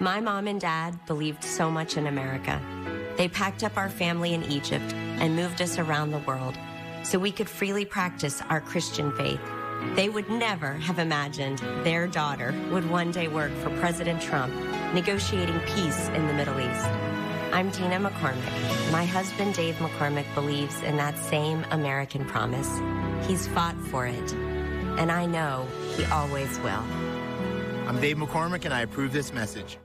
My mom and dad believed so much in America. They packed up our family in Egypt and moved us around the world so we could freely practice our Christian faith. They would never have imagined their daughter would one day work for President Trump negotiating peace in the Middle East. I'm Dina McCormick. My husband, Dave McCormick, believes in that same American promise. He's fought for it, and I know he always will. I'm Dave McCormick, and I approve this message.